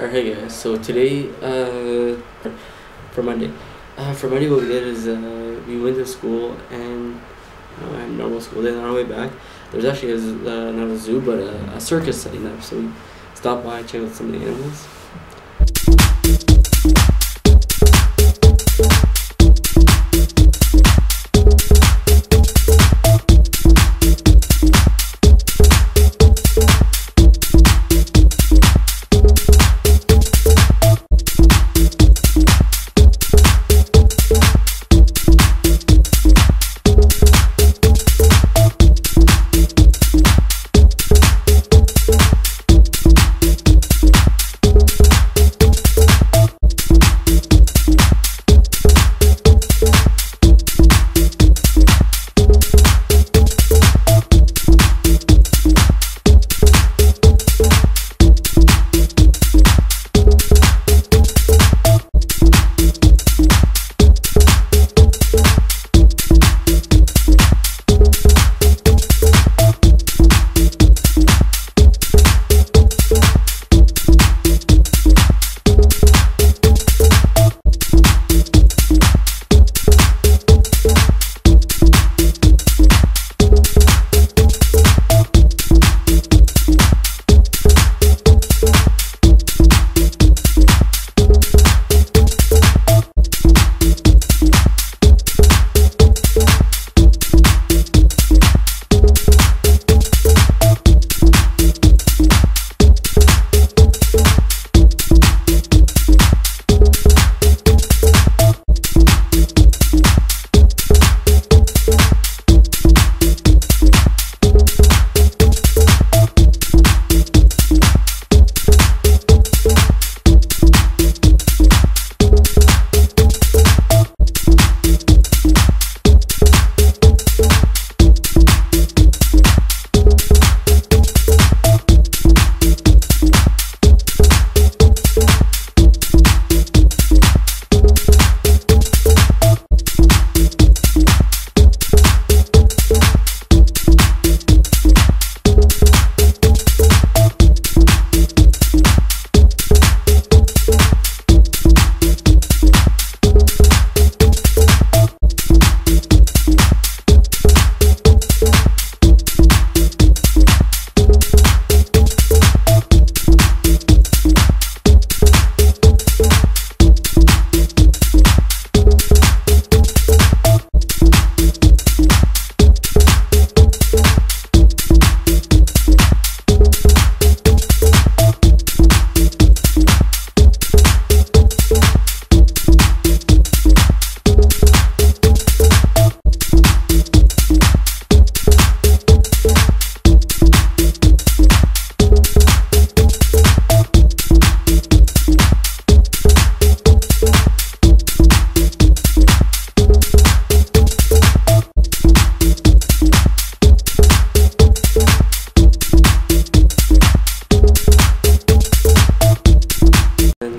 Alright, hey guys. So today, uh, for Monday, uh, for Monday, what we did is uh, we went to school and had normal school. And on our way back, there was actually a, uh, not a zoo, but a, a circus setting up. So we stopped by, checked out some of the animals.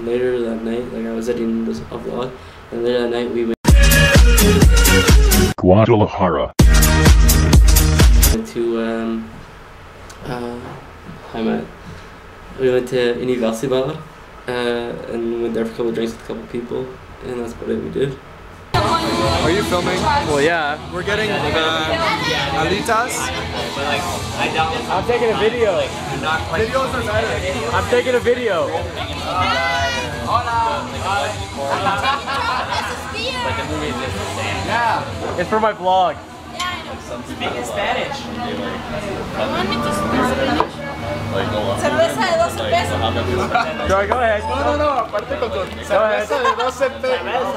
And later that night, like I was editing this a vlog, and later that night we went Guadalajara. to um, uh, hi Matt. We went to Universidad, uh, and went there for a couple of drinks with a couple of people, and that's about it we did. Are you filming? Well, yeah. We're getting uh, alitas. I'm taking a video. Videos are better. I'm taking a video. Yeah. It's for my vlog. Cerveza de 12 pesos. Joy, go ahead. No, no, no. Aparte con tu cerveza de 12 pesos.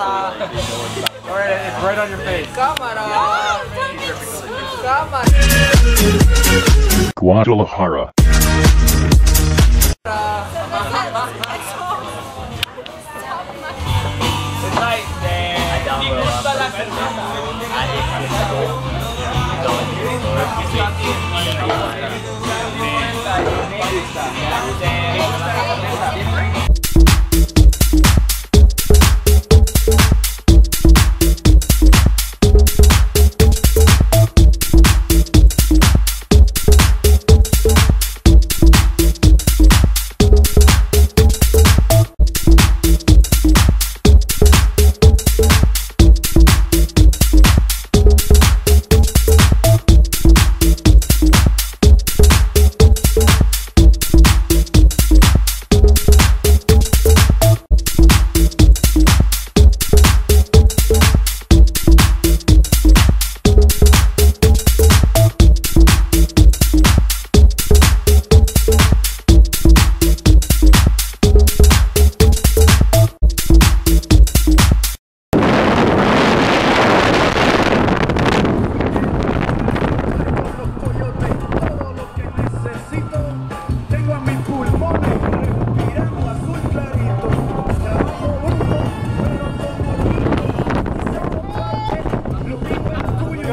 Alright, it's right on your face. Cámara. Cámara. Guadalajara.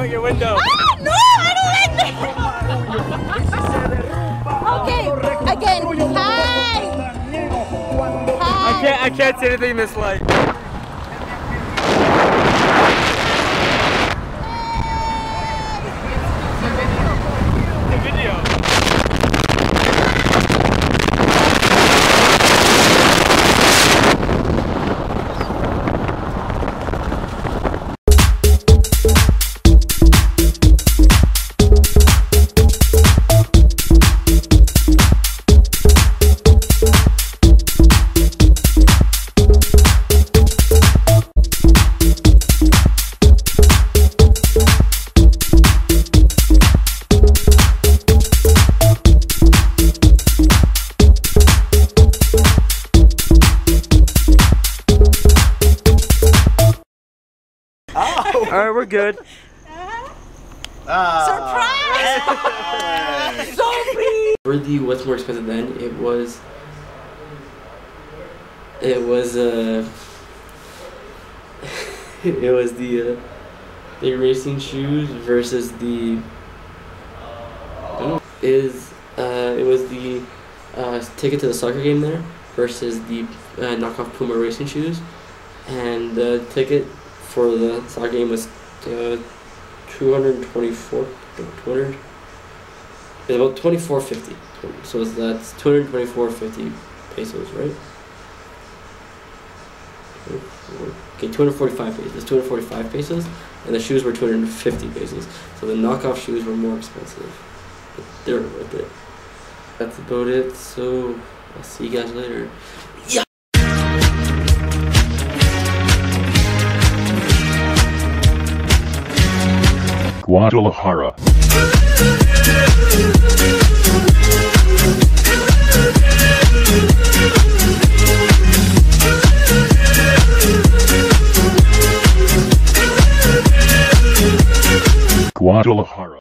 out your window. Ah, no, I don't like okay, again. Hi. Hi. I can't. I can't see anything this light. All right, we're good. For the what's more expensive then, it was. It was uh. it was the uh, the racing shoes versus the. Is uh it was the uh ticket to the soccer game there versus the uh, knockoff Puma racing shoes, and the ticket for the soccer game was uh, two hundred twenty four. 200 it's about twenty four fifty. So it's- that's two hundred twenty four fifty pesos, right? Okay, two hundred forty five pesos. Two hundred forty five pesos, and the shoes were two hundred fifty pesos. So the knockoff shoes were more expensive, but they're worth it. That's about it. So I'll see you guys later. Guadalajara. Guadalajara.